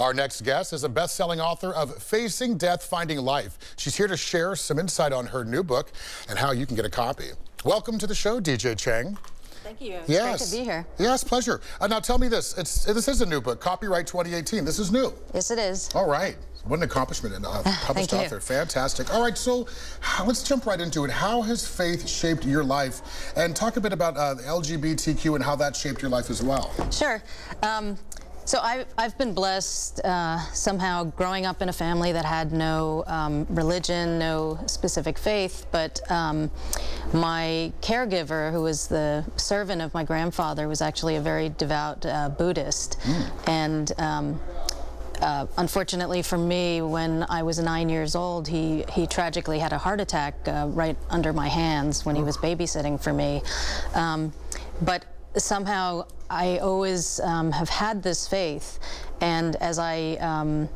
Our next guest is a best-selling author of Facing Death, Finding Life. She's here to share some insight on her new book and how you can get a copy. Welcome to the show, DJ Chang. Thank you. It's yes. great to be here. Yes, pleasure. Uh, now tell me this. It's, this is a new book, Copyright 2018. This is new. Yes, it is. All right. What an accomplishment and uh, published Thank author. you. Fantastic. All right, so how, let's jump right into it. How has faith shaped your life? And talk a bit about uh, LGBTQ and how that shaped your life as well. Sure. Um, so I've, I've been blessed uh, somehow growing up in a family that had no um, religion, no specific faith, but um, my caregiver, who was the servant of my grandfather, was actually a very devout uh, Buddhist. And um, uh, unfortunately for me, when I was nine years old, he, he tragically had a heart attack uh, right under my hands when he was babysitting for me. Um, but somehow I always um, have had this faith, and as I um,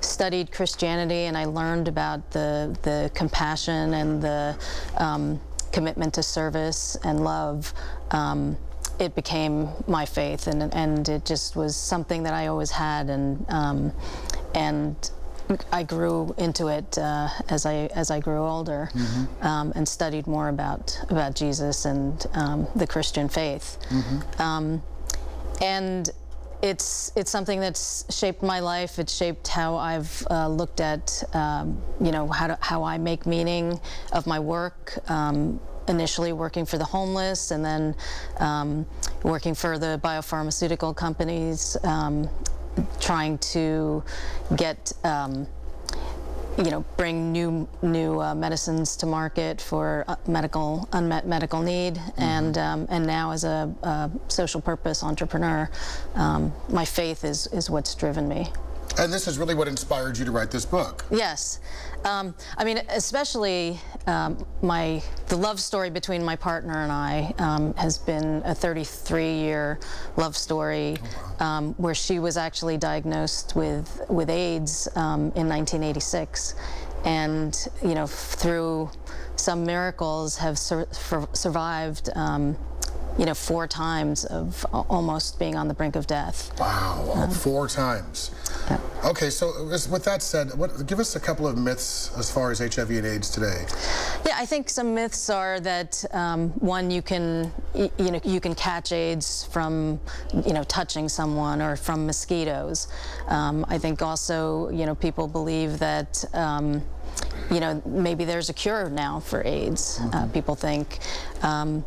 studied Christianity and I learned about the, the compassion and the um, commitment to service and love, um, it became my faith, and, and it just was something that I always had, and um, and I grew into it uh, as I as I grew older, um, and studied more about about Jesus and um, the Christian faith, um, and it's it's something that's shaped my life. It's shaped how I've uh, looked at um, you know how to, how I make meaning of my work. Um, initially working for the homeless, and then um, working for the biopharmaceutical companies, um, trying to get. Um, you know, bring new new uh, medicines to market for uh, medical unmet medical need, and um, and now as a, uh social purpose entrepreneur, um, my faith is is what's driven me. And this is really what inspired you to write this book. Yes, um, I mean, especially um, my the love story between my partner and I um, has been a 33-year love story, um, where she was actually diagnosed with with AIDS um, in 1986, and you know through some miracles have sur survived. Um, you know, four times of almost being on the brink of death. Wow, four times. Yeah. Okay, so with that said, what, give us a couple of myths as far as HIV and AIDS today. Yeah, I think some myths are that um, one, you can you know you can catch AIDS from you know touching someone or from mosquitoes. Um, I think also you know people believe that. Um, you know, maybe there's a cure now for AIDS. Uh, people think. Um,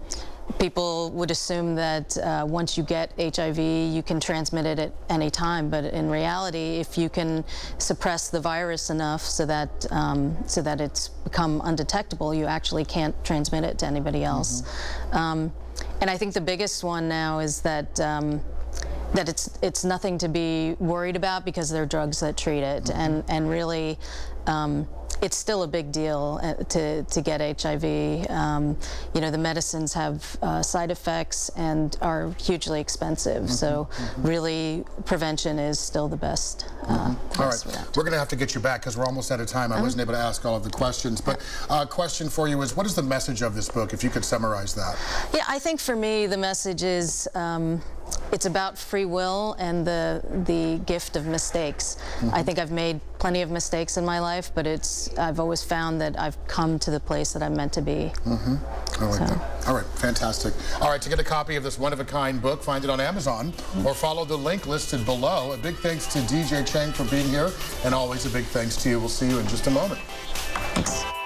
People would assume that uh, once you get HIV, you can transmit it at any time. But in reality, if you can suppress the virus enough so that um, so that it's become undetectable, you actually can't transmit it to anybody else. Um, and I think the biggest one now is that. Um, that it's it's nothing to be worried about because there are drugs that treat it, and and really, um, it's still a big deal uh, to to get HIV. Um, you know, the medicines have uh, side effects and are hugely expensive. So, really, prevention is still the best. Uh, All right, best route. we're going to have to get you back because we're almost out of time. I wasn't able to ask all of the questions. But uh, question for you is, what is the message of this book, if you could summarize that? Yeah, I think for me the message is um, it's about free will and the the gift of mistakes. I mm-hmm. think I've made plenty of mistakes in my life, but it's I've always found that I've come to the place that I'm meant to be. Mm-hmm. I like that. All right, fantastic. All right, to get a copy of this one-of-a-kind book, find it on Amazon or mm-hmm. follow the link listed below. A big thanks to DJ Chang for being here, and always a big thanks to you. We'll see you in just a moment. Thanks.